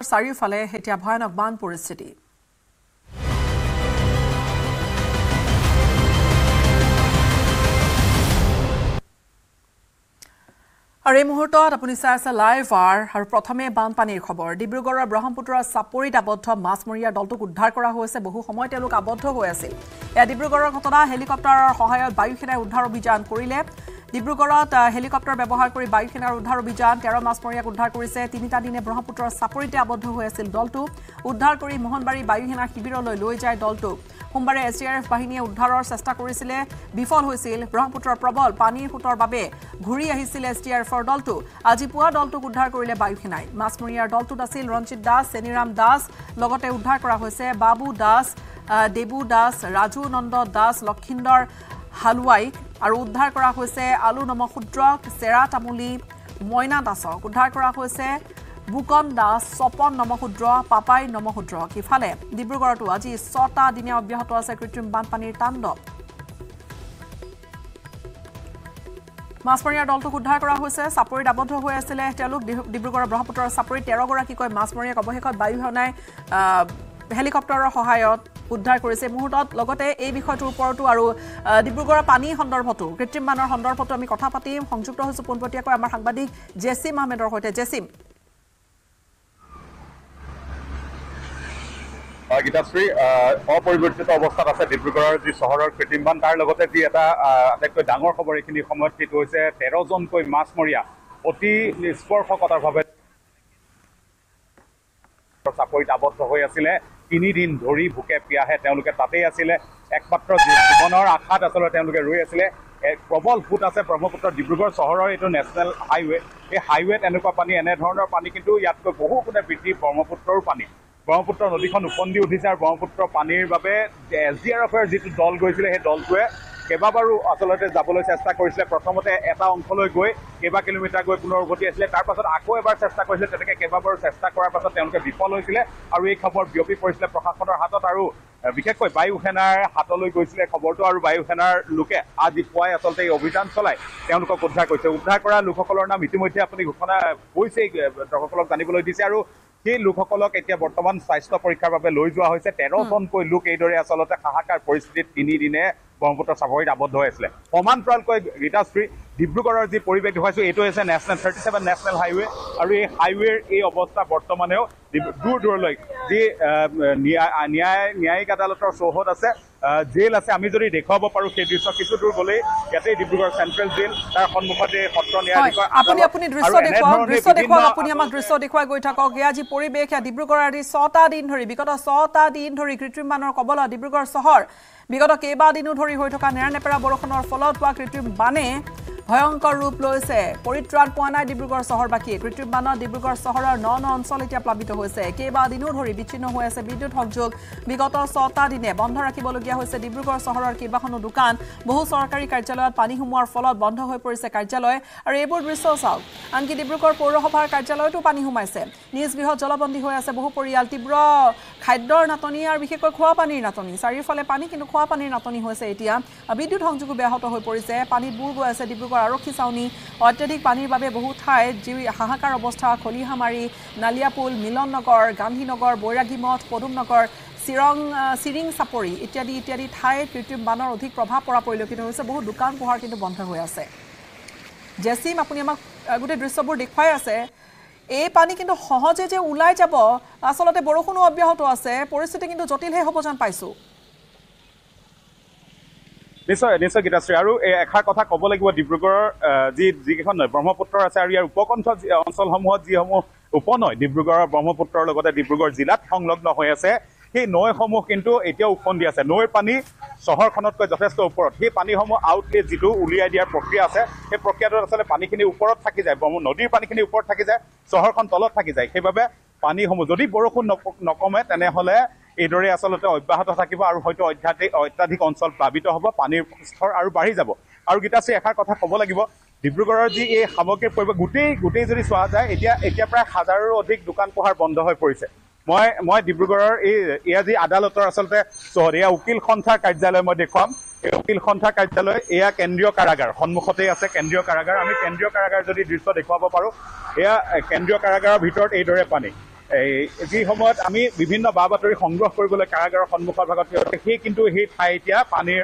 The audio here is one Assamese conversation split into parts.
চাৰিওফালে এতিয়া ভয়ানক বান পৰিস্থিতি। আৰু এই মুহূৰ্তত আপুনি চাই আছে লাইভ আৰ আৰু প্ৰথমে বানপানীৰ খবৰ। ডিব্ৰুগড়ৰ ব্ৰহ্মপুত্ৰৰ চাপৰিত আবদ্ধ মাছমৰীয়া দলটোক উদ্ধাৰ কৰা হৈছে। বহু সময় তেওঁলোক আবদ্ধ হৈ আছিল। এয়া ডিব্ৰুগড়ৰ ঘটনা। হেলিকপ্টাৰৰ সহায়ত বায়ুসেনাই উদ্ধাৰ অভিযান কৰিলে। ডিব্ৰুগড়ত হেলিকপ্টাৰ ব্যৱহাৰ কৰি বায়ুসেনাৰ উদ্ধাৰ অভিযান তেৰ মাছমৰীয়াক উদ্ধাৰ কৰিছে। তিনিটা দিনে ব্ৰহ্মপুত্ৰৰ চাপৰিতে আবদ্ধ হৈ আছিল দলটো। উদ্ধাৰ কৰি মোহনবাৰী বায়ুসেনাৰ শিবিৰলৈ লৈ যায় দলটোক সোমবাৰে এছ ডি আৰ এফ বাহিনীয়ে উদ্ধাৰৰ চেষ্টা কৰিছিলে। বিফল হৈছিল। ব্ৰহ্মপুত্ৰৰ প্ৰবল পানীৰ সোঁতৰ বাবে ঘূৰি আহিছিল এছ ডি আৰ এফৰ দলটো। আজি পুৱা দলটোক উদ্ধাৰ কৰিলে বায়ুসেনাই। মাছমৰীয়াৰ দলটোত আছিল ৰঞ্জিত দাস চেনিৰাম দাস লগতে উদ্ধাৰ কৰা হৈছে বাবু দাস দেবু দাস ৰাজু নন্দ দাস লক্ষিন্দৰ হালৱাইক আৰু উদ্ধাৰ কৰা হৈছে আলু নমশূদ্ৰক চেৰা তামুলী মইনা দাসক। উদ্ধাৰ কৰা হৈছে বুকন দাস স্বপন নমশূদ্ৰ পাপাই নমশূদ্ৰক ইফালে ডিব্ৰুগড়তো আজি ছটা দিনে অব্যাহত আছে কৃত্ৰিম বানপানীৰ তাণ্ডৱ। মাছমৰীয়াৰ দলটোক উদ্ধাৰ কৰা হৈছে। চাপৰিত আবদ্ধ হৈ আছিলে তেওঁলোক। ডিব্ৰু- ডিব্ৰুগড়ৰ ব্ৰহ্মপুত্ৰৰ চাপৰিত তেৰগৰাকীকৈ মাছমৰীয়াক অৱশেষত বায়ুসেনাই আহ, হেলিকপ্টাৰৰ সহায়ত উদ্ধাৰ কৰিছে মুহূৰ্তত। লগতে এই বিষয়টোৰ ওপৰতো আৰু ডিব্ৰুগড়ৰ পানী সন্দৰ্ভতো কৃত্ৰিম বানৰ সন্দৰ্ভতো আমি কথা পাতিম। সংযুক্ত হৈছোঁ পোনপটীয়াকৈ আমাৰ সাংবাদিক জেচিম আহমেদৰ সৈতে। জেচিম গীতাশ্ৰী অপৰিৱৰ্তিত অৱস্থাত আছে ডিব্ৰুগড়ৰ যি চহৰৰ কৃত্ৰিম বান তাৰ লগতে যি এটা আটাইতকৈ ডাঙৰ খবৰ এইখিনি সময়ত সেইটো হৈছে তেৰজনকৈ মাছমৰীয়া অতি স্পৰ্শকতাৰভাৱে চাপৰিত আবদ্ধ হৈ আছিলে। তিনিদিন ধৰি ভোকে পিয়াহে তেওঁলোকে তাতেই আছিলে। একমাত্ৰ জীৱনৰ আশাত আচলতে তেওঁলোকে ৰৈ আছিলে। প্ৰবল সোঁত আছে ব্ৰহ্মপুত্ৰ ডিব্ৰুগড় চহৰৰ এইটো নেশ্যনেল হাইৱে। এই হাইৱেত এনেকুৱা পানী এনেধৰণৰ পানী কিন্তু ইয়াতকৈ বহু গুণে বৃদ্ধি ব্ৰহ্মপুত্ৰৰো পানী। ব্ৰহ্মপুত্ৰ নদীখন ওফন্দি উঠিছে আৰু ব্ৰহ্মপুত্ৰ পানীৰ বাবে এছ ডি আৰ এফৰ যিটো দল গৈছিলে সেই দলটোৱে কেইবাবাৰো আচলতে যাবলৈ চেষ্টা কৰিছিলে। প্ৰথমতে এটা অংশলৈ গৈ কেইবা কিলোমিটাৰ গৈ পুনৰ উভতি আছিলে তাৰ পাছত আকৌ এবাৰ চেষ্টা কৰিছিলে। তেনেকে কেইবাবাৰো চেষ্টা কৰাৰ পাছত তেওঁলোকে বিফল হৈছিলে আৰু এই খবৰ বিয়পি পৰিছিলে প্ৰশাসনৰ হাতত আৰু বিশেষকৈ বায়ু সেনাৰ হাতলৈ গৈছিলে খবৰটো আৰু বায়ু সেনাৰ লোকে আজি পুৱাই আচলতে এই অভিযান চলাই তেওঁলোকক উদ্ধাৰ কৰিছে। উদ্ধাৰ কৰা লোকসকলৰ নাম ইতিমধ্যে আপুনি ঘোষণা কৰিছেই দৰ্শকসকলক জানিবলৈ দিছে আৰু সেই লোকসকলক এতিয়া বৰ্তমান স্বাস্থ্য পৰীক্ষাৰ বাবে লৈ যোৱা হৈছে। তেৰজনকৈ লোক এইদৰে আচলতে হাহাকাৰ পৰিস্থিতিত তিনিদিনে ব্ৰহ্মপুত্ৰ চাপৰিত আবদ্ধ হৈ আছিলে। সমান্তৰালকৈ গীতাশ্ৰী ডিব্ৰুগড়ৰ যি পৰিৱেশ দেখুৱাইছো এইটো হৈছে national thirty seven national highway আৰু এই হাইৱেৰ এই অৱস্থা বৰ্তমানেও দূৰ দূৰলৈ যি ন্যায় ন্যায় ন্যায়িক আদালতৰ চৌহদ আছে জেল আছে আমি যদি দেখুৱাব পাৰোঁ সেই দৃশ্য কিছু দূৰ গ'লেই ইয়াতে ডিব্ৰুগড় চেণ্ট্ৰেল জেল তাৰ সন্মুখতে সত্ৰ ন্যায়াধীশৰ আপুনি আদালত আপুনি আৰু দৃশ্য দেখুৱাওক এনেধৰণে দৃশ্য বিভিন্ন দেখুৱাওক আপুনি আমাক দৃশ্য দেখুৱাই গৈ থাকক। এয়া যি পৰিৱেশ এয়া ডিব্ৰুগড় আজি ছটা দিন ধৰি বিগত ছটা দিন ধৰি কৃত্ৰিম বানৰ কবলত ডিব্ৰুগড় চহৰ বিগত কেইবাদিনো ধৰি হৈ থকা নেৰানেপেৰা বৰষুণৰ ফলত হোৱা কৃত্ৰিম বানে ভয়ংকৰ ৰূপ লৈছে পৰিত্ৰাণ পোৱা নাই ডিব্ৰুগড় চহৰবাসীয়ে। বানত ডিব্ৰুগড় চহৰৰ ন ন অঞ্চল এতিয়া প্লাবিত হৈছে। কেইবাদিনো ধৰি বিচ্ছিন্ন হৈ আছে বিদ্যুৎ সংযোগ। বিগত ছটা দিনে বন্ধ ৰাখিবলগীয়া হৈছে ডিব্ৰুগড় চহৰৰ কেইবাখনো দোকান। বহু চৰকাৰী কাৰ্যালয়ত পানী সোমোৱাৰ ফলত বন্ধ হৈ পৰিছে কাৰ্যালয়। আৰু এইবোৰ দৃশ্য চাওক। আনকি ডিব্ৰুগড় পৌৰসভাৰ কাৰ্যালয়তো পানী সোমাইছে। নিজ গৃহত জলবন্দী হৈ আছে বহু পৰিয়াল। তীব্ৰ খাদ্যৰ নাটনি আৰু বিশেষকৈ খোৱা পানীৰ নাটনি। চাৰিওফালে পানী কিন্তু খোৱা পানীৰ নাটনি হৈছে এতিয়া। বিদ্যুৎ সংযোগো ব্যাহত হৈ পৰিছে। পানীত বুৰ গৈ আছে ডিব্ৰুগড় আৰক্ষী চাউনী অত্যাধিক পানীৰ বাবে বহু ঠাইত যি হাহাকাৰ অৱস্থা খলিহামাৰী নালিয়াপুল মিলন নগৰ গান্ধীনগৰ বৈৰাগী মঠ পদুম নগৰ চিৰং চিৰিং চাপৰি ইত্যাদি ইত্যাদি ঠাইত কৃত্ৰিম বানৰ অধিক প্ৰভাৱ পৰা পৰিলক্ষিত হৈছে। বহু দোকান পোহাৰ কিন্তু বন্ধ হৈ আছে। জেচিম আপুনি আমাক গোটেই দৃশ্যবোৰ দেখুৱাই আছে। এই পানী কিন্তু সহজে যে ওলাই যাব আচলতে বৰষুণো অব্যাহত আছে পৰিস্থিতি কিন্তু জটিলহে হ'ব যেন পাইছোঁ। নিশ্চয় নিশ্চয় গীতাশ্ৰী আৰু এই এষাৰ কথা ক'ব লাগিব ডিব্ৰুগড়ৰ যি যিকেইখন ব্ৰহ্মপুত্ৰ আছে আৰু ইয়াৰ উপকণ্ঠ অঞ্চলসমূহত যিসমূহ উপনৈ ডিব্ৰুগড়ৰ ব্ৰহ্মপুত্ৰৰ লগতে ডিব্ৰুগড় জিলাত সংলগ্ন হৈ আছে সেই নৈসমূহ কিন্তু এতিয়াও ওফন্দি আছে। নৈৰ পানী চহৰখনতকৈ যথেষ্ট ওপৰত। সেই পানীসমূহ আউটলেট যিটো উলিয়াই দিয়াৰ প্ৰক্ৰিয়া আছে সেই প্ৰক্ৰিয়াটোত আচলতে পানীখিনি ওপৰত থাকি যায় ব্ৰহ্ম নদীৰ পানীখিনি ওপৰত থাকি যায় চহৰখন তলত থাকি যায়। সেইবাবে পানীসমূহ যদি বৰষুণ নক- নকমে তেনেহ'লে এইদৰে আচলতে অব্যাহত থাকিব আৰু হয়তো অত্যাধিক অত্যাধিক অঞ্চল প্লাবিত হ'ব পানীৰ স্তৰ আৰু বাঢ়ি যাব। আৰু গীতাশ্ৰী এষাৰ কথা ক'ব লাগিব ডিব্ৰুগড়ৰ যি এই সামগ্ৰীৰ পৰিৱেশ গোটেই গোটেই যদি চোৱা যায় এতিয়া এতিয়া প্ৰায় হাজাৰৰো অধিক দোকান পোহাৰ বন্ধ হৈ পৰিছে। মই মই ডিব্ৰুগড়ৰ এই এয়া যি আদালতৰ আচলতে চহৰ এয়া উকিল সন্থাৰ কাৰ্যালয় মই দেখুৱাম। এই উকিল সন্থা কাৰ্যালয় এয়া কেন্দ্ৰীয় কাৰাগাৰ। সন্মুখতেই আছে কেন্দ্ৰীয় কাৰাগাৰ। আমি কেন্দ্ৰীয় কাৰাগাৰ যদি দৃশ্য দেখুৱাব পাৰোঁ এয়া কেন্দ্ৰীয় কাৰাগাৰৰ ভিতৰত এইদৰে পানী। এই যি সময়ত আমি বিভিন্ন বা বাতৰি সংগ্ৰহ কৰিবলৈ কাৰাগাৰৰ সন্মুখৰ ভাগত সেই কিন্তু সেই ঠাই এতিয়া পানীৰ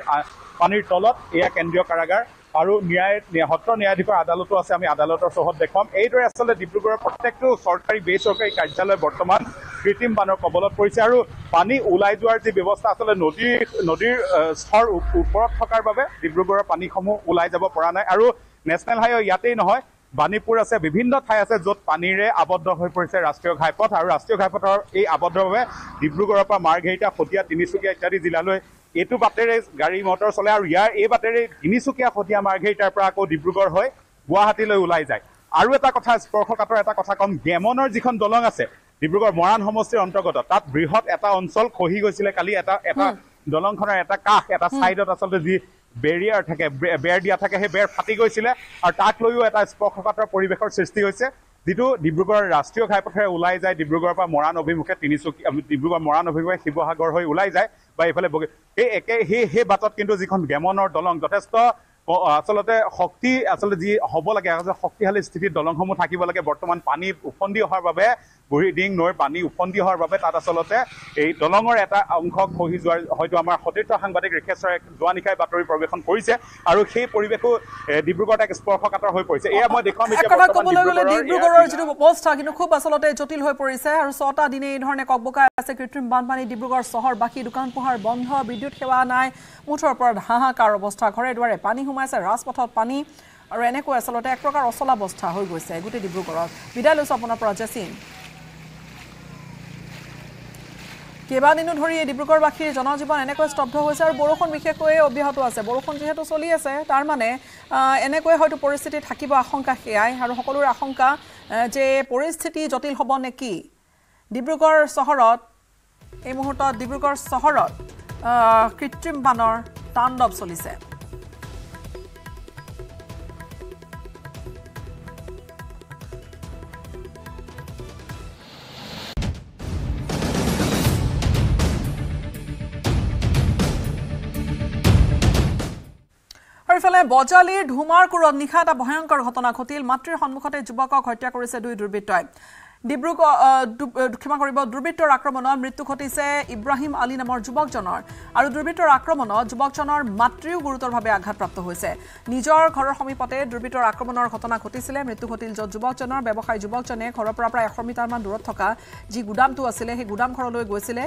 পানীৰ তলত এয়া কেন্দ্ৰীয় কাৰাগাৰ আৰু ন্যায় সত্ৰ ন্যায়াধীশৰ আদালতো আছে আমি আদালতৰ চৌহদ দেখুৱাম। এইদৰে আচলতে ডিব্ৰুগড়ৰ প্ৰত্যেকটো চৰকাৰী বেচৰকাৰী কাৰ্যালয় বৰ্তমান কৃত্ৰিম বানৰ কবলত পৰিছে আৰু পানী ওলাই যোৱাৰ যি ব্যৱস্থা আচলতে নদীৰ নদীৰ স্তৰ ওপৰত থকাৰ বাবে ডিব্ৰুগড়ৰ পানীসমূহ ওলাই যাব পৰা নাই। আৰু নেশ্যনেল হাইৱে ইয়াতেই নহয় বাণীপুৰ আছে বিভিন্ন ঠাই আছে য'ত পানীৰে আবদ্ধ হৈ পৰিছে ৰাষ্ট্ৰীয় ঘাইপথ আৰু ৰাষ্ট্ৰীয় ঘাইপথৰ এই আবদ্ধভাৱে ডিব্ৰুগড়ৰ পৰা মাৰ্ঘেৰিটা শদিয়া তিনিচুকীয়া ইত্যাদি জিলালৈ এইটো বাটেৰে গাড়ী মটৰ চলে আৰু ইয়াৰ এই বাটেৰে তিনিচুকীয়া শদিয়া মাৰ্ঘেৰিটাৰ পৰা আকৌ ডিব্ৰুগড় হৈ গুৱাহাটীলৈ ওলাই যায়। আৰু এটা কথা স্পৰ্শকাতৰ এটা কথা ক'ম গেমনৰ যিখন দলং আছে ডিব্ৰুগড় মৰাণ সমষ্টিৰ অন্তৰ্গত তাত বৃহৎ এটা অঞ্চল খহি গৈছিলে কালি এটা এটা দলংখনৰ এটা কাষ এটা ছাইডত আচলতে যি বেৰিয়াৰ থাকে বেৰ দিয়া থাকে সেই বেৰ ফাটি গৈছিলে আৰু তাক লৈও এটা স্পৰ্শকাতৰ পৰিৱেশৰ সৃষ্টি হৈছে। যিটো ডিব্ৰুগড় ৰাষ্ট্ৰীয় ঘাইপথেৰে ওলাই যায় ডিব্ৰুগড়ৰ পৰা মৰাণ অভিমুখে তিনিচুকীয়া ডিব্ৰুগড় মৰাণ অভিমুখে শিৱসাগৰ হৈ ওলাই যায় বা এইফালে বগী সেই একে সেই সেই বাটত কিন্তু যিখন গেমনৰ দলং যথেষ্ট আচলতে শক্তি আচলতে যি হ'ব লাগে শক্তিশালী স্থিতিত দলংসমূহ থাকিব লাগে। বৰ্তমান পানী উফন্দি অহাৰ বাবে বুঢ়ীডিং নৈৰ পানী উফন্দি অহাৰ বাবে তাত আচলতে এই দলঙৰ এটা অংশ খহি যোৱাৰ হয়তো আমাৰ সতীৰ্থ সাংবাদিক ৰেখেশ্বৰে যোৱা নিশাই বাতৰি পৰিৱেশন কৰিছে আৰু সেই পৰিৱেশো ডিব্ৰুগড়ত এক স্পৰ্শকাতৰ হৈ পৰিছে। এয়া মই দেখুৱাম ডিব্ৰুগড়ৰ যিটো অৱস্থা কিন্তু খুব আচলতে জটিল হৈ পৰিছে আৰু ছটা দিনে এই ধৰণে ককবকাই আছে। কৃত্ৰিম বানপানী ডিব্ৰুগড় চহৰবাসী দোকান পোহাৰ বন্ধ বিদ্যুৎ সেৱা নাই মুঠৰ ওপৰত হাহাকাৰ অৱস্থা। ঘৰে দুৱাৰে পানী সোমাইছে ৰাজপথত পানী আৰু এনেকৈ আচলতে এক প্ৰকাৰ অচলাৱস্থা হৈ গৈছে গোটেই ডিব্ৰুগড়ত। বিদায় লৈছোঁ আপোনাৰ পৰা জেচিন কেইবাদিনো ধৰি এই ডিব্ৰুগড়বাসীৰ জনজীৱন এনেকৈ স্তব্ধ হৈছে আৰু বৰষুণ বিশেষকৈ অব্যাহত আছে। বৰষুণ যিহেতু চলি আছে তাৰ মানে আহ, এনেকৈ হয়তো পৰিস্থিতি থাকিব আশংকা সেয়াই আৰু সকলোৰে আশংকা যে পৰিস্থিতি জটিল হ'ব নেকি ডিব্ৰুগড় চহৰত এই মুহূৰ্তত ডিব্ৰুগড় চহৰত কৃত্ৰিম বানৰ তাণ্ডৱ চলিছে। বজালিৰ ধুমাৰকুৰত নিশা এটা ভয়ংকৰ ঘটনা ঘটিল। মাতৃৰ সন্মুখতে যুৱকক হত্যা কৰিছে দুই দুৰ্বৃত্তই। ডিব্ৰুগড় ক্ষমা কৰিব দুৰ্বৃত্তৰ আক্ৰমণত মৃত্যু ঘটিছে ইব্ৰাহিম আলী নামৰ যুৱকজনৰ। আৰু দুৰ্বৃত্তৰ আক্ৰমণত যুৱকজনৰ মাতৃও গুৰুতৰভাৱে আঘাতপ্ৰাপ্ত হৈছে। নিজৰ ঘৰৰ সমীপতে দুৰ্বৃত্তৰ আক্ৰমণৰ ঘটনা ঘটিছিলে। মৃত্যু ঘটিল য'ত যুৱকজনৰ ব্যৱসায়ী যুৱকজনে ঘৰৰ পৰা প্ৰায় এশ মিটাৰমান দূৰত থকা যি গুদামটো আছিলে সেই গুদাম ঘৰলৈ গৈছিলে।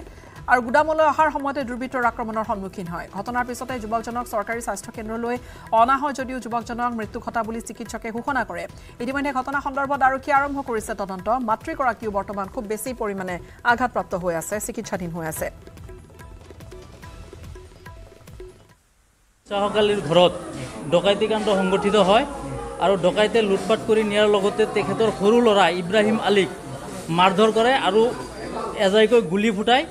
আৰু গুদামলৈ অহাৰ সময়তে দুৰ্বৃত্তৰ আক্ৰমণৰ সন্মুখীন হয়। ঘটনাৰ পিছতে যুৱকজনক চৰকাৰী স্বাস্থ্য কেন্দ্ৰলৈ অনা হয় যদিও যুৱকজনক মৃত্যু ঘটা বুলি চিকিৎসকে ঘোষণা কৰে। ইতিমধ্যে ঘটনা সন্দৰ্ভত আৰক্ষীয়ে আৰম্ভ কৰিছে তদন্ত। মাতৃগৰাকীও বৰ্তমান খুব বেছি পৰিমাণে আঘাতপ্ৰাপ্ত হৈ আছে চিকিৎসাধীন হৈ আছে। চাহকালীৰ ঘৰত ডকাইতি কাণ্ড সংগঠিত হয় আৰু ডকাইতে লুটপাট কৰি নিয়াৰ লগতে তেখেতৰ সৰু ল'ৰা ইব্ৰাহিম আলীক মাৰধৰ কৰে আৰু এজাইকৈ গুলী ফুটাই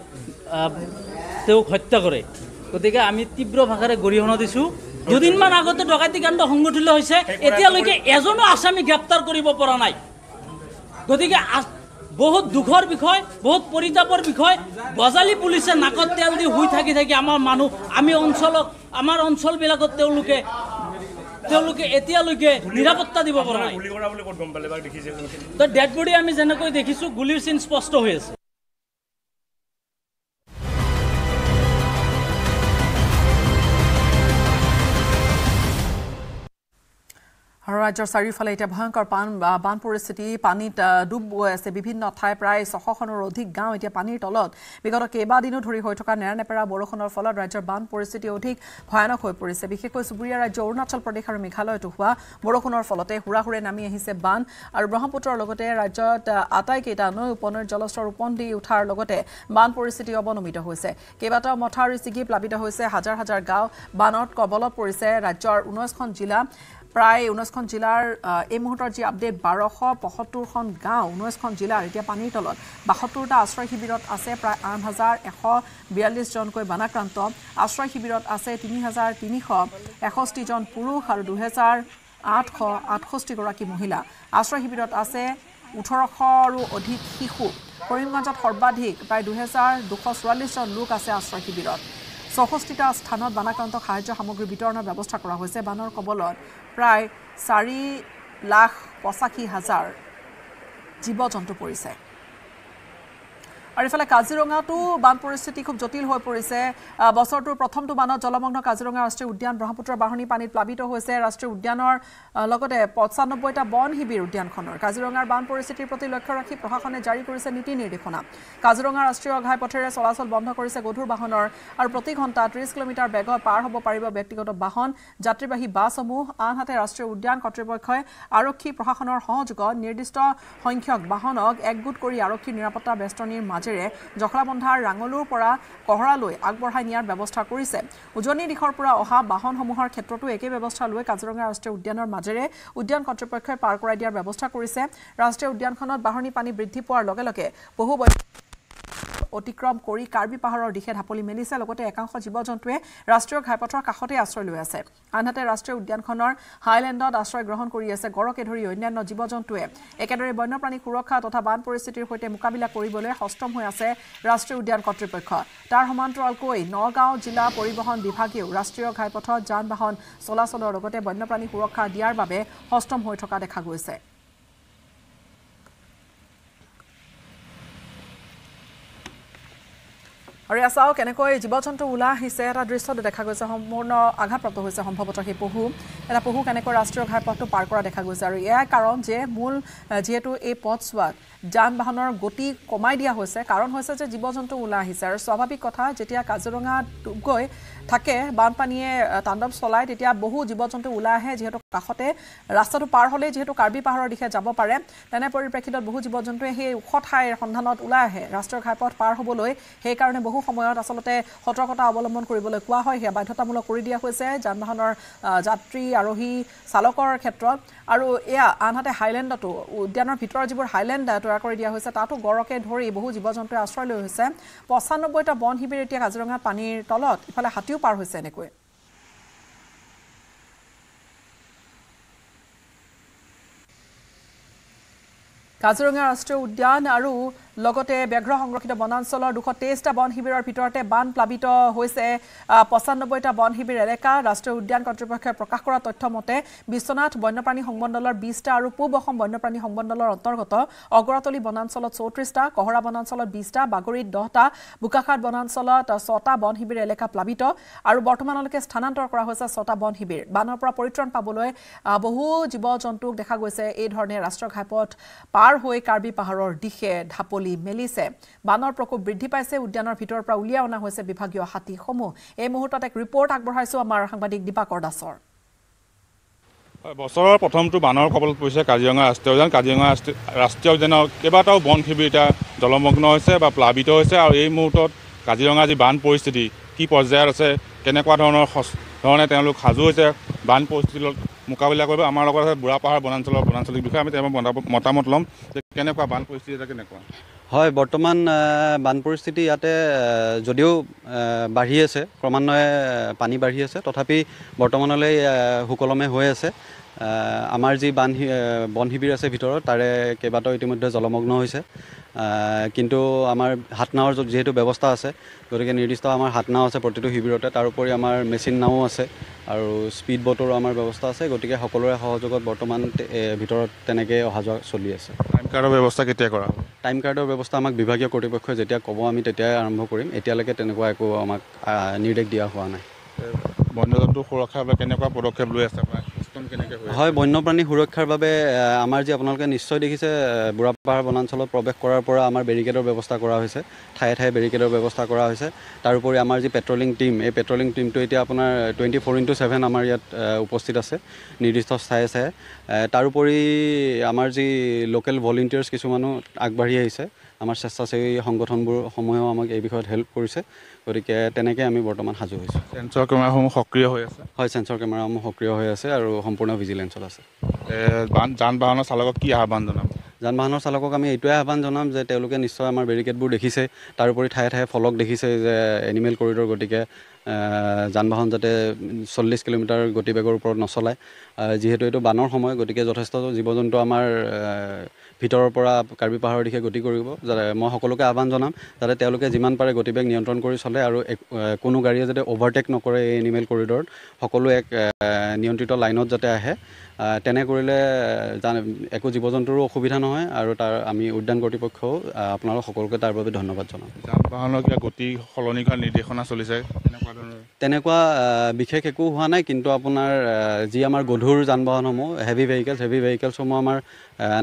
তেওঁক হত্যা কৰে। গতিকে আমি তীব্ৰ ভাষাৰে গৰিহণা দিছোঁ। দুদিনমান আগতে ডকাইতি কাণ্ড সংগঠিত হৈছে এতিয়ালৈকে এজনো আসামী গ্ৰেপ্তাৰ কৰিব পৰা নাই। গতিকে বহুত দুখৰ বিষয় বহুত পৰিতাপৰ বিষয়। বজালী পুলিচে নাকত তেল দি শুই থাকি থাকি আমাৰ মানুহ আমি অঞ্চলক আমাৰ অঞ্চলবিলাকত তেওঁলোকে তেওঁলোকে এতিয়ালৈকে নিৰাপত্তা দিব পৰা নাই। ডেড বডি আমি যেনেকৈ দেখিছোঁ গুলিৰ চিন স্পষ্ট হৈ আছে। ৰাজ্যৰ চাৰিওফালে এতিয়া ভয়ংকৰ পান বান পৰিস্থিতি পানীত ডুব গৈ আছে বিভিন্ন ঠাই প্ৰায় ছশখনৰ অধিক গাঁও এতিয়া পানীৰ তলত। বিগত কেইবাদিনো ধৰি হৈ থকা নেৰানেপেৰা বৰষুণৰ ফলত ৰাজ্যৰ বান পৰিস্থিতি অধিক ভয়ানক হৈ পৰিছে। বিশেষকৈ চুবুৰীয়া ৰাজ্য অৰুণাচল প্ৰদেশ আৰু মেঘালয়তো হোৱা বৰষুণৰ ফলতে হুৰাহুৰে নামি আহিছে বান আৰু ব্ৰহ্মপুত্ৰৰ লগতে ৰাজ্যত আটাইকেইটা নৈ উপনৈৰ জলস্তৰ ওপন্দি উঠাৰ লগতে বান পৰিস্থিতি অৱনমিত হৈছে। কেইবাটাও মথাউৰি ছিগি প্লাবিত হৈছে। হাজাৰ হাজাৰ গাঁও বানত কবলত পৰিছে। ৰাজ্যৰ ঊনৈছখন জিলা প্ৰায় ঊনৈছখন জিলাৰ এই মুহূৰ্তৰ যি আপডেট বাৰশ পঁয়সত্তৰখন গাঁও ঊনৈছখন জিলাৰ এতিয়া পানীৰ তলত। বাসত্তৰটা আশ্ৰয় শিবিৰত আছে প্ৰায় আঠ হাজাৰ এশ বিয়াল্লিছজনকৈ বানাক্ৰান্ত। আশ্ৰয় শিবিৰত আছে তিনি হাজাৰ তিনিশ এষষ্ঠিজন পুৰুষ আৰু দুহেজাৰ আঠশ আঠষষ্ঠিগৰাকী মহিলা। আশ্ৰয় শিবিৰত আছে ওঠৰশৰো অধিক শিশু। কৰিমগঞ্জত সৰ্বাধিক প্ৰায় দুহেজাৰ দুশ চৌৰাল্লিছজন লোক আছে আশ্ৰয় শিবিৰত। চৌষষ্ঠিটা স্থানত বানাক্ৰান্তক সাহায্য সামগ্ৰী বিতৰণৰ ব্যৱস্থা কৰা হৈছে। বানৰ কবলত প্ৰায় চাৰি লাখ পঁচাশী হাজাৰ জীৱ জন্তু পৰিছে। আৰু ইফালে কাজিৰঙাতো বান পৰিস্থিতি খুব জটিল হৈ পৰিছে। বছৰটোৰ প্ৰথমটো বানত জলমগ্ন কাজিৰঙা ৰাষ্ট্ৰীয় উদ্যান ব্ৰহ্মপুত্ৰৰ বাঢ়নী পানীত প্লাবিত হৈছে। ৰাষ্ট্ৰীয় উদ্যানৰ লগতে পঁচানব্বৈটা বন শিবিৰ উদ্যানখনৰ। কাজিৰঙাৰ বান পৰিস্থিতিৰ প্ৰতি লক্ষ্য ৰাখি প্ৰশাসনে জাৰি কৰিছে নীতি নিৰ্দেশনা। কাজিৰঙা ৰাষ্ট্ৰীয় ঘাইপথেৰে চলাচল বন্ধ কৰিছে গধুৰ বাহনৰ আৰু প্ৰতি ঘণ্টা ত্ৰিছ কিলোমিটাৰ বেগত পাৰ হ'ব পাৰিব ব্যক্তিগত বাহন যাত্ৰীবাহী বাছসমূহ। আনহাতে ৰাষ্ট্ৰীয় উদ্যান কৰ্তৃপক্ষই আৰক্ষী প্ৰশাসনৰ সহযোগত নিৰ্দিষ্ট সংখ্যক বাহনক একগোট কৰি আৰক্ষীৰ নিৰাপত্তা বেষ্টনীৰ মাজেৰে জখলাবন্ধাৰ ৰাঙলুৰ পৰা কহৰালৈ আগবঢ়াই নিয়াৰ ব্যৱস্থা কৰিছে। উজনি দিশৰ পৰা অহা বাহনসমূহৰ ক্ষেত্ৰতো একেই ব্যৱস্থা লৈ কাজিৰঙা ৰাষ্ট্ৰীয় উদ্যানৰ মাজেৰে উদ্যান কৰ্তৃপক্ষই পাৰ কৰাই দিয়াৰ ব্যৱস্থা কৰিছে। ৰাষ্ট্ৰীয় উদ্যানখনত বাঢ়নী পানী বৃদ্ধি পোৱাৰ লগে লগে বহু বন্য অতিক্ৰম কৰি কাৰ্বি পাহাৰৰ দিশে ঢাপলি মেলিছে লগতে একাংশ জীৱ জন্তুৱে ৰাষ্ট্ৰীয় ঘাইপথৰ কাষতে আশ্ৰয় লৈ আছে। আনহাতে ৰাষ্ট্ৰীয় উদ্যানখনৰ হাইলেণ্ডত আশ্ৰয় গ্ৰহণ কৰি আছে গড়কে ধৰি অন্যান্য জীৱ জন্তুৱে একেদৰে বন্যপ্ৰাণী সুৰক্ষা তথা বান পৰিস্থিতিৰ সৈতে মোকাবিলা কৰিবলৈ সষ্টম হৈ আছে ৰাষ্ট্ৰীয় উদ্যান কৰ্তৃপক্ষ। তাৰ সমান্তৰালকৈ নগাঁও জিলা পৰিবহণ বিভাগেও ৰাষ্ট্ৰীয় ঘাইপথত যান বাহন চলাচলৰ লগতে বন্যপ্ৰাণী সুৰক্ষা দিয়াৰ বাবে সষ্টম হৈ থকা দেখা গৈছে। আৰু এয়া চাওক কেনেকৈ জীৱ জন্তু ওলাই আহিছে। এটা দৃশ্যত দেখা গৈছে সম্পূৰ্ণ আঘাতপ্ৰাপ্ত হৈছে সম্ভৱতঃ সেই পহু। এটা পহু কেনেকৈ ৰাষ্ট্ৰীয় ঘাইপথটো পাৰ কৰা দেখা গৈছে আৰু এয়াই কাৰণ যে মূল যিহেতু এই পথছোৱাত যান বাহনৰ গতি কমাই দিয়া হৈছে কাৰণ হৈছে যে জীৱ জন্তু ওলাই আহিছে। আৰু স্বাভাৱিক কথা যেতিয়া কাজিৰঙাত গৈ থাকে বানপানীয়ে তাণ্ডৱ চলায় তেতিয়া বহু জীৱ জন্তু ওলাই আহে যিহেতু কাষতে ৰাস্তাটো পাৰ হ'লেই যিহেতু কাৰ্বি পাহাৰৰ দিশে যাব পাৰে তেনে পৰিপ্ৰেক্ষিতত বহু জীৱ জন্তুৱে সেই ওখ ঠাইৰ সন্ধানত ওলাই আহে। ৰাষ্ট্ৰীয় ঘাইপথ পাৰ হ'বলৈ সেইকাৰণে বহু সময়ত আচলতে সতৰ্কতা অৱলম্বন কৰিবলৈ কোৱা হয়। সেয়া বাধ্যতামূলক কৰি দিয়া হৈছে যান বাহনৰ যাত্ৰী আৰোহী চালকৰ ক্ষেত্ৰত। আৰু এয়া আনহাতে হাইলেণ্ডতো উদ্যানৰ ভিতৰৰ যিবোৰ হাইলেণ্ড তৈয়াৰ কৰি দিয়া হৈছে তাতো গড়কে ধৰি বহু জীৱ জন্তুৱে আশ্ৰয় লৈ হৈছে। পঁচানব্বৈটা বন শিবিৰ এতিয়া কাজিৰঙাত পানীৰ তলত ইফালে হাতীও পাৰ হৈছে এনেকৈ। কাজিৰঙা ৰাষ্ট্ৰীয় উদ্যান আৰু লগতে ব্যাঘ্ৰ সংৰক্ষিত বনাঞ্চলৰ দুশ তেইছটা বন শিবিৰৰ ভিতৰতে বান প্লাবিত হৈছে পঁচানব্বৈটা বন শিবিৰ এলেকা। ৰাষ্ট্ৰীয় উদ্যান কৰ্তৃপক্ষই প্ৰকাশ কৰা তথ্য মতে বিশ্বনাথ বন্যপ্ৰাণী সংমণ্ডলৰ বিছটা আৰু পূব অসম বন্যপ্ৰাণী সংমণ্ডলৰ অন্তৰ্গত অগৰাতলী বনাঞ্চলত চৌত্ৰিছটা কহৰা বনাঞ্চলত বিছটা বাগৰিত দহটা বোকাখাট বনাঞ্চলত ছটা বন শিবিৰ এলেকা প্লাবিত আৰু বৰ্তমানলৈকে স্থানান্তৰ কৰা হৈছে ছটা বন শিবিৰ। বানৰ পৰা পৰিত্ৰাণ পাবলৈ বহু জীৱ জন্তুক দেখা গৈছে। এই ধৰণে ৰাষ্ট্ৰীয় ঘাইপথ পাৰ হৈ কাৰ্বি পাহাৰৰ দিশে ঢাপলি মেলিছে। বানৰ প্ৰকোপ বৃদ্ধি পাইছে উদ্যানৰ ভিতৰৰ পৰা উলিয়াই অনা হৈছে বিভাগীয় হাতীসমূহ। এই মুহূৰ্তত এক ৰিপৰ্ট আগবঢ়াইছো আমাৰ সাংবাদিক দীপাকৰ দাসৰ। বছৰৰ প্ৰথমটো বানৰ কবলত পৰিছে কাজিৰঙা ৰাষ্ট্ৰীয় উদ্যান। কাজিৰঙা ৰাষ্ট্ৰীয় উদ্যানৰ কেইবাটাও বন শিবিৰ এতিয়া জলমগ্ন হৈছে বা প্লাবিত হৈছে আৰু এই মুহূৰ্তত কাজিৰঙা যি বান পৰিস্থিতি কি পৰ্যায়ত আছে কেনেকুৱা ধৰণৰ ধৰণে তেওঁলোক সাজু হৈছে বান পৰিস্থিতিৰ মোকাবিলা কৰিব। আমাৰ লগত আছে বুঢ়াপাহাৰ বনাঞ্চলৰ বনাঞ্চলিক বিষয়ে। আমি মতা- মতামত ল'ম যে কেনেকুৱা বান পৰিস্থিতি এটা কেনেকুৱা। হয় বৰ্তমান বান পৰিস্থিতি ইয়াতে যদিও বাঢ়ি আছে ক্ৰমান্বয়ে পানী বাঢ়ি আছে তথাপি বৰ্তমানলৈ সুকলমে হৈ আছে। আমাৰ যি বান বন শিবিৰ আছে ভিতৰত তাৰে কেইবাটাও ইতিমধ্যে জলমগ্ন হৈছে। কিন্তু আমাৰ হাত নাৱৰ যিহেতু ব্যৱস্থা আছে গতিকে নিৰ্দিষ্ট আমাৰ হাত নাও আছে প্ৰতিটো শিবিৰতে তাৰোপৰি আমাৰ মেচিন নাও আছে আৰু স্পীড ব'টৰো আমাৰ ব্যৱস্থা আছে গতিকে সকলোৰে সহযোগত বৰ্তমান ভিতৰত তেনেকৈ অহা যোৱা চলি আছে। টাইম কাৰ্ডৰ ব্যৱস্থা কেতিয়া কৰা হ'ব? টাইম কাৰ্ডৰ ব্যৱস্থা আমাক বিভাগীয় কৰ্তৃপক্ষই যেতিয়া ক'ব আমি তেতিয়াই আৰম্ভ কৰিম। এতিয়ালৈকে তেনেকুৱা একো আমাক নিৰ্দেশ দিয়া হোৱা নাই। বন্যজন্তু সুৰক্ষাৰ বাবে কেনেকুৱা পদক্ষেপ লৈ আছে হয় বন্যপ্ৰাণী সুৰক্ষাৰ বাবে আমাৰ যি আপোনালোকে নিশ্চয় দেখিছে বুঢ়াপাহাৰ বনাঞ্চলত প্ৰৱেশ কৰাৰ পৰা আমাৰ বেৰিকেডৰ ব্যৱস্থা কৰা হৈছে ঠায়ে ঠায়ে বেৰিকেডৰ ব্যৱস্থা কৰা হৈছে। তাৰোপৰি আমাৰ যি পেট্ৰলিং টীম এই পেট্ৰলিং টীমটো এতিয়া আপোনাৰ টুৱেণ্টি ফ'ৰ ইণ্টু ছেভেন আমাৰ ইয়াত উপস্থিত আছে নিৰ্দিষ্ট ঠায়ে আহ, তাৰোপৰি আমাৰ যি লোকেল ভলেণ্টিয়াৰ্ছ কিছুমানো আগবাঢ়ি আহিছে আমাৰ স্বেচ্ছাসেৱী সংগঠনবোৰ সমূহেও আমাক এই বিষয়ত হেল্প কৰিছে। গতিকে তেনেকৈ আমি বৰ্তমান সাজু হৈছোঁ। চেঞ্চৰ কেমেৰাসমূহ সক্ৰিয় হৈ আছে? হয় চেঞ্চৰ কেমেৰাসমূহ সক্ৰিয় হৈ আছে আৰু সম্পূৰ্ণ ভিজিলেঞ্চত আছে। যান বাহনৰ চালকক কি আহ্বান জনাব যান বাহনৰ চালকক আমি এইটোৱে আহ্বান জনাম যে তেওঁলোকে নিশ্চয় আমাৰ বেৰিকেডবোৰ দেখিছে। তাৰোপৰি ঠায়ে ঠায়ে ফলক দেখিছে যে এনিমেল কৰিডৰ গতিকে যান বাহন যাতে চল্লিছ কিলোমিটাৰ গতিবেগৰ ওপৰত নচলায়। যিহেতু এইটো বানৰ সময় গতিকে যথেষ্ট জীৱ জন্তু আমাৰ ভিতৰৰ পৰা কাৰ্বি পাহাৰৰ দিশে গতি কৰিব। যাতে মই সকলোকে আহ্বান জনাম যাতে তেওঁলোকে যিমান পাৰে গতিবেগ নিয়ন্ত্ৰণ কৰি চলে আৰু কোনো গাড়ীয়ে যাতে অভাৰটেক নকৰে এই এনিমেল কৰিডৰত সকলো এক নিয়ন্ত্ৰিত লাইনত যাতে আহে। তেনে কৰিলে একো জীৱ জন্তুৰো অসুবিধা নহয় আৰু তাৰ আমি উদ্যান কৰ্তৃপক্ষও আপোনালোক সকলোকে তাৰ বাবে ধন্যবাদ জনাম। যান বাহনৰ কিবা গতি সলনি কৰাৰ নিৰ্দেশনা চলিছে তেনেকুৱা বিশেষ একো হোৱা নাই কিন্তু আপোনাৰ যি আমাৰ গধুৰ যান বাহনসমূহ হেভি ভেহিকেলছ হেভি ভেহিকেলছসমূহ আমাৰ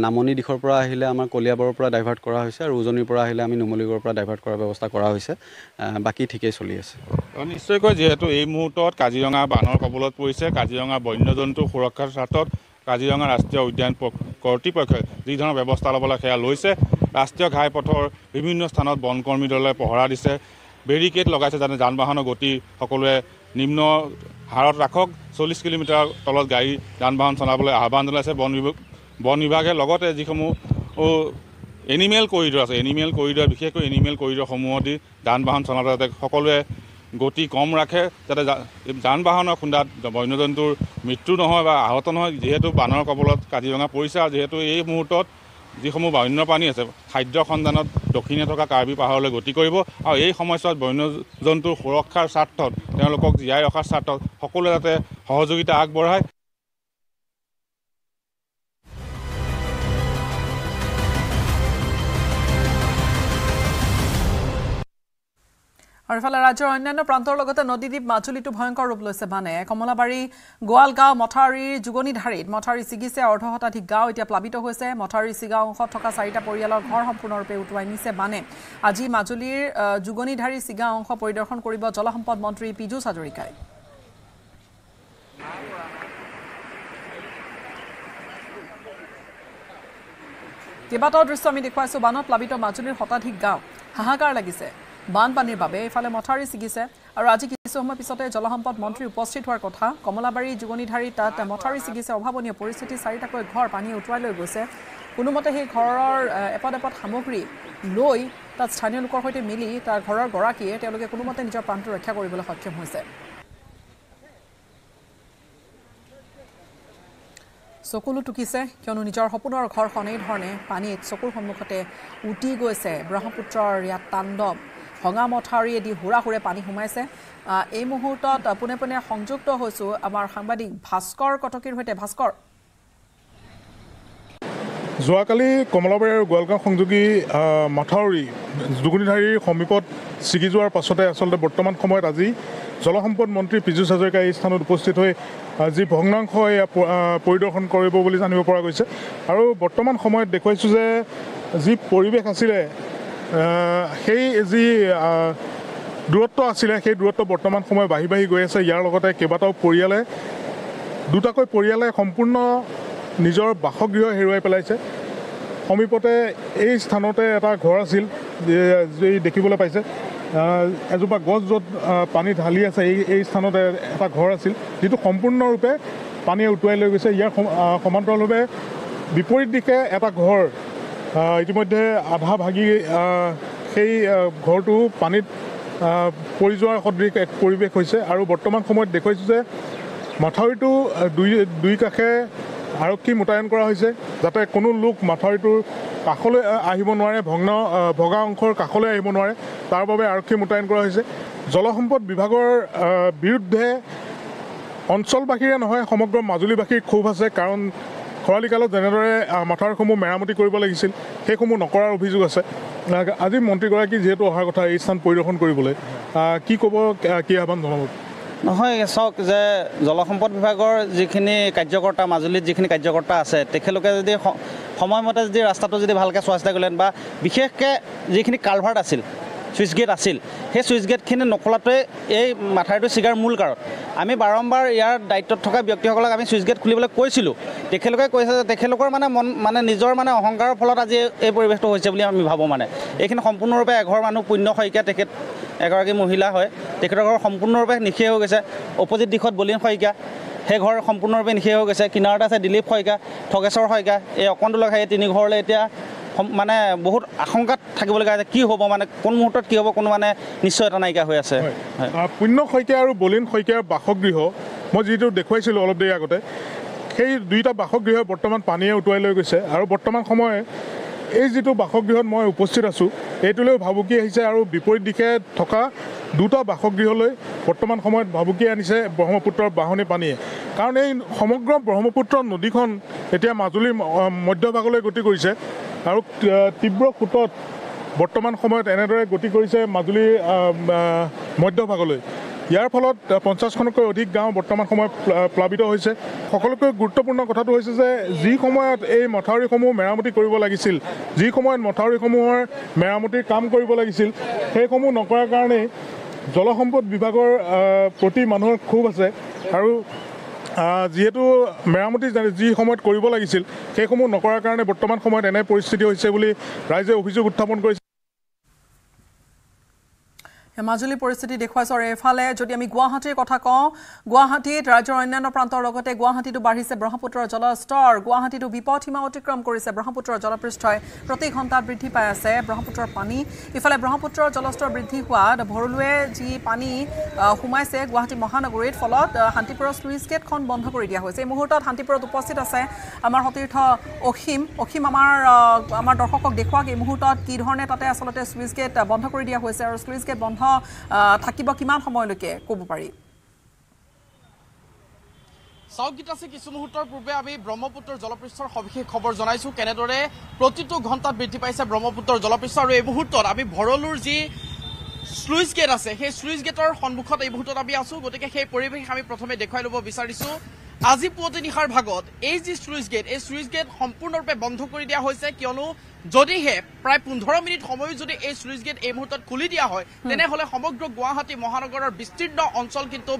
নামনি দিশৰ পৰা আহিলে আমাৰ কলিয়াবৰৰ পৰা ডাইভাৰ্ট কৰা হৈছে আৰু উজনিৰ পৰা আহিলে আমি নুমলীগড়ৰ পৰা ডাইভাৰ্ট কৰাৰ ব্যৱস্থা কৰা হৈছে। বাকী ঠিকেই চলি আছে। নিশ্চয়কৈ যিহেতু এই মুহূৰ্তত কাজিৰঙা বানৰ কবলত পৰিছে কাজিৰঙা বন্যজন্তু সুৰক্ষাৰ স্বাৰ্থত কাজিৰঙা ৰাষ্ট্ৰীয় উদ্যান কৰ্তৃপক্ষই যি ধৰণৰ ব্যৱস্থা ল'ব লাগে সেয়া লৈছে ৰাষ্ট্ৰীয় ঘাইপথৰ বিভিন্ন স্থানত বনকৰ্মী দলে পহৰা দিছে। বেৰিকেড লগাইছে যাতে যান বাহনৰ গতি সকলোৱে নিম্ন হাৰত ৰাখক। চল্লিছ কিলোমিটাৰ তলত গাড়ী যান বাহন চলাবলৈ আহ্বান জনাইছে। বন বিভাগ বন বিভাগে লগতে যিসমূহ এনিমেল কৰিডৰ আছে এনিমেল কৰিডৰ বিশেষকৈ এনিমেল কৰিডৰসমূহত যান বাহন চলাওঁতে যাতে সকলোৱে গতি কম ৰাখে যাতে যান বাহনৰ খুন্দাত বন্যজন্তুৰ মৃত্যু নহয় বা আহত নহয় যিহেতু বানৰ কবলত কাজিৰঙা পৰিছে আৰু যিহেতু এই মুহূৰ্তত যিসমূহ বন্যপ্ৰাণী আছে খাদ্য সন্ধানত দক্ষিণে থকা কাৰ্বি পাহাৰলৈ গতি কৰিব আৰু এই সময়ছোৱাত বন্যজন্তুৰ সুৰক্ষাৰ স্বাৰ্থত তেওঁলোকক জীয়াই ৰখাৰ স্বাৰ্থত সকলোৱে যাতে সহযোগিতা আগবঢ়ায়। আৰু ইফালে ৰাজ্যৰ অন্যান্য প্ৰান্তৰ লগতে নদীদ্বীপ মাজুলীতো ভয়ংকৰ ৰূপ লৈছে বানে। কমলাবাৰী গোৱালগাঁও মথাউৰিৰ মথাউৰি ছিগিছে অৰ্ধ শতাধিক গাঁও এতিয়া প্লাবিত হৈছে। মথাউৰি ছিগা অংশত থকা চাৰিটা পৰিয়ালৰ ঘৰ সম্পূৰ্ণৰূপে উটুৱাই নিছে বানে। আজি মাজুলীৰ যুগনিধাৰী ছিগা অংশ পৰিদৰ্শন কৰিব জলসম্পদ মন্ত্ৰী পীযুষ হাজৰিকাই। কেইবাটাও দৃশ্য আমি দেখুৱাইছো বানত প্লাবিত মাজুলীৰ শতাধিক গাঁও। হাহাকাৰ লাগিছে। বানপানীৰ বাবে এইফালে মথাউৰি ছিগিছে। আৰু আজি কিছু সময় পিছতে জলসম্পদ মন্ত্ৰী উপস্থিত হোৱাৰ কথা। কমলাবাৰী যুগনিধাৰী তাত মথাউৰি ছিগিছে। অভাৱনীয় পৰিস্থিতি চাৰিটাকৈ ঘৰ পানীয়ে উটুৱাই লৈ গৈছে। কোনোমতে সেই ঘৰৰ এপদ এপদ সামগ্ৰী লৈ তাত স্থানীয় লোকৰ সৈতে মিলি তাৰ ঘৰৰ গৰাকীয়ে তেওঁলোকে কোনোমতে নিজৰ প্ৰাণটো ৰক্ষা কৰিবলৈ সক্ষম হৈছে। চকুলো টুকিছে। কিয়নো নিজৰ সপোনৰ ঘৰখন এই ধৰণে পানীত চকুৰ সন্মুখতে উটি গৈছে। ব্ৰহ্মপুত্ৰৰ ইয়াত তাণ্ডৱ। ভঙা মথাউৰিয়েদি হুৰা হুৰে পানী সোমাইছে। এই মুহূৰ্তত পোনে পোনে সংযুক্ত হৈছোঁ আমাৰ সাংবাদিক ভাস্কৰ কটকীৰ সৈতে। ভাস্কৰ। যোৱাকালি কমলাবাৰী আৰু গোৱালগাঁও সংযোগী মাথাউৰি দুগুনিধাৰীৰ সমীপত ছিগি যোৱাৰ পাছতে আচলতে বৰ্তমান সময়ত আজি জলসম্পদ মন্ত্ৰী পীযুষ হাজৰিকা এই স্থানত উপস্থিত হৈ যি ভগ্নাংশ এয়া পৰিদৰ্শন কৰিব বুলি জানিব পৰা গৈছে। আৰু বৰ্তমান সময়ত দেখুৱাইছোঁ যে যি পৰিৱেশ আছিলে সেই যি দূৰত্ব আছিলে সেই দূৰত্ব বৰ্তমান সময় বাঢ়ি বাঢ়ি গৈ আছে। ইয়াৰ লগতে কেইবাটাও পৰিয়ালে দুটাকৈ পৰিয়ালে সম্পূৰ্ণ নিজৰ বাসগৃহ হেৰুৱাই পেলাইছে। সমীপতে এই স্থানতে এটা ঘৰ আছিল যে- দেখিবলৈ পাইছে। এজোপা গছ য'ত পানী ঢালি আছে এই এই স্থানতে এটা ঘৰ আছিল যিটো সম্পূৰ্ণৰূপে পানীয়ে উটুৱাই লৈ গৈছে। ইয়াৰ সমান্তৰালভাৱে বিপৰীত দিশে এটা ঘৰ ইতিমধ্যে আধা ভাগি সেই ঘৰটো পানীত পৰি যোৱাৰ সদৃশ এক পৰিৱেশ হৈছে আৰু বৰ্তমান সময়ত দেখুৱাইছোঁ যে মাথাউৰিটো দুই দুই কাষে আৰক্ষী মোতায়েন কৰা হৈছে যাতে কোনো লোক মাথাউৰিটোৰ কাষলৈ আহ, আহিব নোৱাৰে ভগ্ন ভগা অংশৰ কাষলৈ আহিব নোৱাৰে। তাৰ বাবে আৰক্ষী মোতায়েন কৰা হৈছে। জলসম্পদ বিভাগৰ বিৰুদ্ধে অঞ্চলবাসীৰে নহয় সমগ্ৰ মাজুলীবাসীৰ ক্ষোভ আছে কাৰণ খৰালি কালত যেনেদৰে মাথাউৰিসমূহ মেৰামতি কৰিব লাগিছিল সেইসমূহ নকৰাৰ অভিযোগ আছে। আজি মন্ত্ৰীগৰাকী যিহেতু অহাৰ কথা এই স্থান পৰিদৰ্শন কৰিবলৈ কি ক'ব কি আহ্বান জনাব? নহয় চাওক যে জলসম্পদ বিভাগৰ যিখিনি কাৰ্যকৰ্তা মাজুলীত যিখিনি কাৰ্যকৰ্তা আছে তেখেতলোকে যদি সময়মতে যদি ৰাস্তাটো যদি ভালকৈ চোৱা চিতা কৰিলেন বা বিশেষকৈ যিখিনি কালভাৰ্ট আছিল ছুইচ গেট আছিল। সেই ছুইচ গেটখিনি নখলাটোৱে এই মাথাউৰিটো ছিগাৰ মূল কাৰণ। আমি বাৰম্বাৰ ইয়াৰ দায়িত্বত থকা ব্যক্তিসকলক আমি ছুইচ গেট খুলিবলৈ কৈছিলোঁ। তেখেতলোকে কৈছে যে তেখেতলোকৰ মানে মন মানে নিজৰ মানে অহংকাৰৰ ফলত আজি এই- পৰিৱেশটো হৈছে বুলি আমি ভাবোঁ মানে। এইখিনি সম্পূৰ্ণৰূপে এঘৰ মানুহ পুণ্য শইকীয়া তেখেত এগৰাকী মহিলা হয়। তেখেতৰ ঘৰ সম্পূৰ্ণৰূপে নিশেষ হৈ গৈছে। অপজিট দিশত বলীন শইকীয়া। সেই ঘৰ সম্পূৰ্ণৰূপে নিশেষ হৈ গৈছে। কিনাৰতে আছে দিলীপ শইকীয়া থগেশ্বৰ শইকীয়া। এই অকণটো লগাই এই তিনি ঘৰলৈ এতিয়া মানে বহুত আশংকাত থাকিবলগীয়া হৈছে কি হ'ব মানে কোন মুহূৰ্তত কি হ'ব কোনো মানে নিশ্চয়তা নাইকিয়া হৈ আছে। পুণ্য শইকীয়া আৰু বলিন শইকীয়াৰ বাসগৃহ মই যিটো দেখুৱাইছিলোঁ অলপ দেৰি আগতে সেই দুইটা বাসগৃহ বৰ্তমান পানীয়ে উটুৱাই লৈ গৈছে আৰু বৰ্তমান সময়ে এই যিটো বাসগৃহত মই উপস্থিত আছোঁ এইটোলৈও ভাবুকি আহিছে আৰু বিপৰীত দিশে থকা দুটা বাসগৃহলৈ বৰ্তমান সময়ত ভাবুকি আনিছে ব্ৰহ্মপুত্ৰৰ বাঢ়নী পানীয়ে। কাৰণ এই সমগ্ৰ ব্ৰহ্মপুত্ৰ নদীখন এতিয়া মাজুলীৰ মধ্যভাগলৈ গতি কৰিছে। আৰু তীব্ৰ সোঁতত বৰ্তমান সময়ত এনেদৰে গতি কৰিছে মাজুলীৰ মধ্যভাগলৈ। ইয়াৰ ফলত পঞ্চাছখনতকৈ অধিক গাঁও বৰ্তমান সময়ত প্লা- প্লাবিত হৈছে। সকলোতকৈ গুৰুত্বপূৰ্ণ কথাটো হৈছে যে যি সময়ত এই মথাউৰিসমূহ মেৰামতি কৰিব লাগিছিল যি সময়ত মথাউৰিসমূহৰ মেৰামতিৰ কাম কৰিব লাগিছিল সেইসমূহ নকৰাৰ কাৰণেই জলসম্পদ বিভাগৰ প্ৰতি মানুহৰ ক্ষোভ আছে। আৰু যিহেতু মেৰামতি যা- সময়ত কৰিব লাগিছিল সেইসমূহ নকৰাৰ কাৰণে বৰ্তমান সময়ত এনে পৰিস্থিতি হৈছে বুলি ৰাইজে অভিযোগ উত্থাপন কৰিছে। মাজুলীৰ পৰিস্থিতি দেখুৱাইছোঁ। আৰু এইফালে যদি আমি গুৱাহাটীৰ কথা কওঁ গুৱাহাটীত ৰাজ্যৰ অন্যান্য প্ৰান্তৰ লগতে গুৱাহাটীতো বাঢ়িছে ব্ৰহ্মপুত্ৰৰ জলস্তৰ। গুৱাহাটীতো বিপদ সীমা অতিক্ৰম কৰিছে। ব্ৰহ্মপুত্ৰৰ জলপৃষ্ঠই প্ৰতি ঘণ্টাত বৃদ্ধি পাই আছে। ব্ৰহ্মপুত্ৰৰ পানী ইফালে ব্ৰহ্মপুত্ৰৰ জলস্তৰ বৃদ্ধি হোৱাত ভৰলুৱে যি পানী সোমাইছে গুৱাহাটী মহানগৰীত ফলত শান্তিপুৰৰ শ্লুইচ গেটখন বন্ধ কৰি দিয়া হৈছে। এই মুহূৰ্তত শান্তিপুৰত উপস্থিত আছে আমাৰ সতীৰ্থ অসীম। অসীম আমাৰ আমাৰ দৰ্শকক দেখুৱাওক এই মুহূৰ্তত কি ধৰণে তাতে আচলতে শ্লুইচ গেট বন্ধ কৰি দিয়া হৈছে। আৰু শ্লুইচ গেট বন্ধ থাকিব কিমান সময়লৈকে ক'ব পাৰি? চাওক গীত কিছু মুহূৰ্তৰ পূৰ্বে আমি ব্ৰহ্মপুত্ৰৰ জলপৃষ্ঠৰ সবিশেষ খবৰ জনাইছোঁ। কেনেদৰে প্ৰতিটো ঘণ্টাত বৃদ্ধি পাইছে ব্ৰহ্মপুত্ৰৰ জলপৃষ্ঠ আৰু এই মুহূৰ্তত আমি ভৰলুৰ যি শ্লুইচ গেট আছে সেই শ্লুইচ গেটৰ সন্মুখত এই মুহূৰ্তত আমি আছোঁ। গতিকে সেই পৰিৱেশ আমি প্ৰথমে দেখুৱাই ল'ব বিচাৰিছোঁ। আজি পুৱতি নিশাৰ ভাগত এই যি শ্লুইচ গেট এই শ্লুইচ গেট সম্পূৰ্ণৰূপে বন্ধ কৰি দিয়া হৈছে কিয়নো যদিহে প্ৰায় পোন্ধৰ মিনিট সময়ো যদি এই শ্লুইচ গেট এই মুহূৰ্তত খুলি দিয়া হয় তেনেহ'লে সমগ্ৰ গুৱাহাটী মহানগৰৰ বিস্তীৰ্ণ অঞ্চল কিন্তু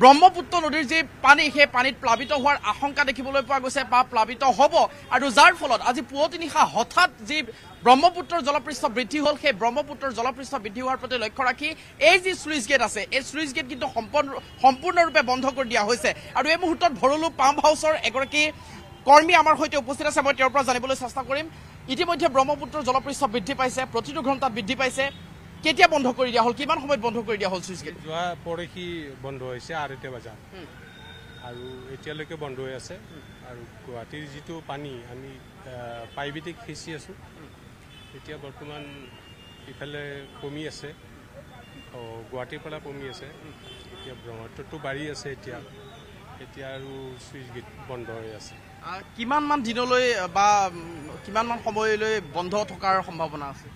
ব্ৰহ্মপুত্ৰ নদীৰ যি পানী সেই পানীত প্লাবিত হোৱাৰ আশংকা দেখিবলৈ পোৱা গৈছে বা প্লাবিত হ'ব। আৰু যাৰ ফলত আজি পুৱতি নিশা হঠাৎ যি ব্ৰহ্মপুত্ৰৰ জলপৃষ্ঠ বৃদ্ধি হ'ল সেই ব্ৰহ্মপুত্ৰৰ জলপৃষ্ঠ বৃদ্ধি হোৱাৰ প্ৰতি লক্ষ্য ৰাখি এই যি শ্লুইচ গেট আছে এই শ্লুইচ গেট কিন্তু সম্পূৰ্ণ সম্পূৰ্ণৰূপে বন্ধ কৰি দিয়া হৈছে। আৰু এই মুহূৰ্তত ভৰলু পাম্প হাউচৰ এগৰাকী কৰ্মী আমাৰ সৈতে উপস্থিত আছে মই তেওঁৰ পৰা জানিবলৈ চেষ্টা কৰিম। ইতিমধ্যে ব্ৰহ্মপুত্ৰৰ জলপৃষ্ঠ বৃদ্ধি পাইছে প্ৰতিটো ঘণ্টাত বৃদ্ধি পাইছে। কেতিয়া বন্ধ কৰি দিয়া হ'ল? কিমান সময়ত বন্ধ কৰি দিয়া হ'ল ছুইচ গেট যোৱা পৰহি বন্ধ হৈছে আঢ়ৈটা বজাত। আৰু এতিয়ালৈকে বন্ধ হৈ আছে। আৰু গুৱাহাটীৰ যিটো পানী আমি পাইপেদি সিঁচি আছোঁ। এতিয়া বৰ্তমান ইফালে কমি আছে। গুৱাহাটীৰ পৰা কমি আছে। এতিয়া ব্ৰহ্মপুত্ৰটো বাঢ়ি আছে এতিয়া। এতিয়া আৰু চুইচ গেট বন্ধ হৈ আছে। আহ, কিমান মান দিনলৈ বা উম, কিমান মান সময়লৈ বন্ধ থকাৰ সম্ভাৱনা আছে?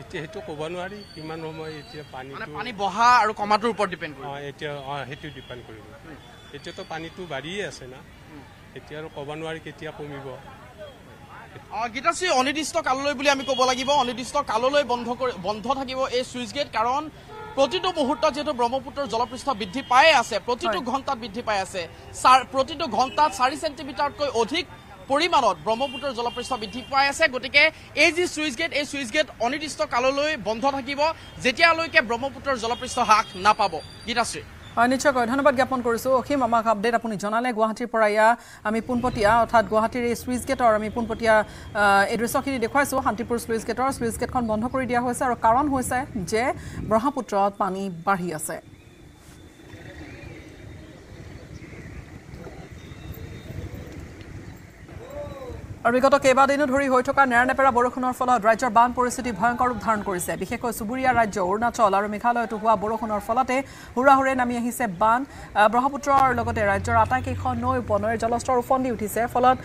এতিয়া সেইটো ক'ব নোৱাৰি কিমান সময় এতিয়া পানীটো পানী বহা আৰু কমাটোৰ ওপৰত ডিপেণ্ড কৰিব। অঁ এতিয়া অঁ সেইটো ডিপেণ্ড কৰিব। এতিয়াতো পানীটো বাঢ়িয়ে আছে না। এতিয়া আৰু ক'ব নোৱাৰি কেতিয়া কমিব। গীতাশ্ৰী অনিৰ্দিষ্ট কাললৈ বুলি আমি ক'ব লাগিব। অনিৰ্দিষ্ট কাললৈ বন্ধ কৰি বন্ধ থাকিব এই চুইচ গেট কাৰণ প্ৰতিটো মুহূৰ্তত যিহেতু ব্ৰহ্মপুত্ৰৰ জলপৃষ্ঠ বৃদ্ধি পায়ে আছে প্ৰতিটো। ঘণ্টাত বৃদ্ধি পাই আছে। প্ৰতিটো ঘণ্টাত চাৰি চেণ্টিমিটাৰতকৈ অধিক পৰিমাণত ব্ৰহ্মপুত্ৰৰ জলপৃষ্ঠ বৃদ্ধি পাই আছে। গতিকে এই যি চুইচ গেট এই চুইচ গেট অনিৰ্দিষ্ট কাললৈ বন্ধ থাকিব। যেতিয়ালৈকে ব্ৰহ্মপুত্ৰৰ জলপৃষ্ঠ হ্ৰাস নাপাব। গীতাশ্ৰী হয় নিশ্চয়কৈ ধন্যবাদ জ্ঞাপন কৰিছোঁ। অসীম আমাক আপডেট আপুনি জনালে। গুৱাহাটীৰ পৰা এয়া আমি পোনপটীয়া অৰ্থাৎ গুৱাহাটীৰ এই শ্লুইচ গেটৰ আমি পোনপটীয়া এই দৃশ্যখিনি দেখুৱাইছোঁ। শান্তিপুৰ শ্লুইচ গেটৰ শ্লুইচ গেটখন বন্ধ কৰি দিয়া হৈছে। আৰু কাৰণ হৈছে যে ব্ৰহ্মপুত্ৰত পানী বাঢ়ি আছে। আৰু বিগত কেইবাদিনো ধৰি হৈ থকা নেৰানেপেৰা বৰষুণৰ ফলত ৰাজ্যৰ বান পৰিস্থিতি ভয়ংকৰ ৰূপ ধাৰণ কৰিছে। বিশেষকৈ চুবুৰীয়া ৰাজ্য অৰুণাচল আৰু মেঘালয়তো হোৱা বৰষুণৰ ফলতে হুৰাহুৰে নামি আহিছে বান। ব্ৰহ্মপুত্ৰৰ লগতে ৰাজ্যৰ আটাইকেইখন নৈ উপনৈৰ জলস্তৰ ওফন্দি উঠিছে ফলত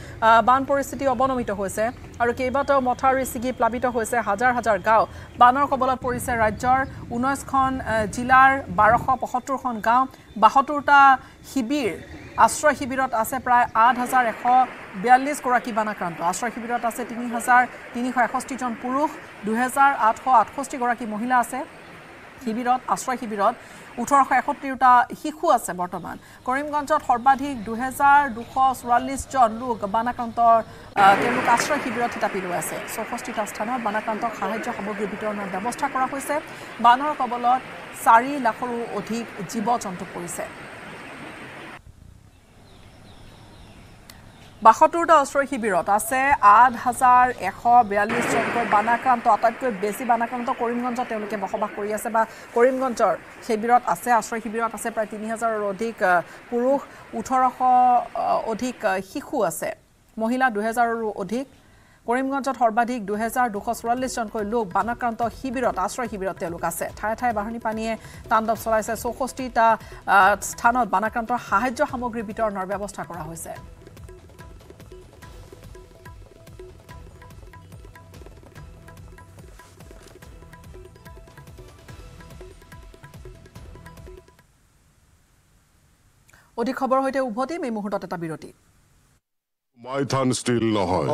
বান পৰিস্থিতি অৱনমিত হৈছে। আৰু কেইবাটাও মথাউৰি ছিগি প্লাবিত হৈছে হাজাৰ হাজাৰ গাঁও। বানৰ কবলত পৰিছে ৰাজ্যৰ ঊনৈছখন জিলাৰ বাৰশ পঁসত্তৰখন গাঁও। বাসত্তৰটা শিবিৰ আশ্ৰয় শিবিৰত আছে প্ৰায় আঠ হাজাৰ এশ বিয়াল্লিছগৰাকী বানাক্ৰান্ত। আশ্ৰয় শিবিৰত আছে তিনি হাজাৰ তিনিশ এষষ্ঠিজন পুৰুষ দুহেজাৰ আঠশ আঠষষ্ঠিগৰাকী মহিলা আছে। শিবিৰত আশ্ৰয় শিবিৰত ওঠৰশ এসত্তৰটা শিশু আছে বৰ্তমান। কৰিমগঞ্জত সৰ্বাধিক দুহেজাৰ দুশ চৌৰাল্লিছজন লোক বানাক্ৰান্তৰ তেওঁলোক আশ্ৰয় শিবিৰত থিতাপি লৈ আছে। চৌষষ্ঠিটা স্থানত বানাক্ৰান্তক সাহায্য সামগ্ৰী বিতৰণৰ ব্যৱস্থা কৰা হৈছে। বানৰ কবলত চাৰি লাখৰো অধিক জীৱ জন্তু পৰিছে। বাসত্তৰটা আশ্ৰয় শিবিৰত আছে। আঠ হাজাৰ এশ বিয়াল্লিছজনকৈ বানাক্ৰান্ত আটাইতকৈ বেছি বানাক্ৰান্ত কৰিমগঞ্জত তেওঁলোকে বসবাস কৰি আছে বা কৰিমগঞ্জৰ শিবিৰত আছে। আশ্ৰয় শিবিৰত আছে প্ৰায় তিনি হাজাৰৰ অধিক পুৰুষ ওঠৰশ অধিক শিশু আছে। মহিলা দুহেজাৰৰো অধিক। কৰিমগঞ্জত সৰ্বাধিক দুহেজাৰ দুশ চৌৰাল্লিছজনকৈ লোক বানাক্ৰান্ত শিবিৰত আশ্ৰয় শিবিৰত তেওঁলোক আছে। ঠায়ে ঠায়ে বাঢ়নী পানীয়ে তাণ্ডৱ চলাইছে। চৌষষ্ঠিটা স্থানত বানাক্ৰান্তৰ সাহায্য সামগ্ৰী বিতৰণৰ ব্যৱস্থা কৰা হৈছে। অধিক খবৰৰ সৈতে উভতিম এই মুহূৰ্তত এটা বিৰতি। মাইথান ষ্টিল নহয়।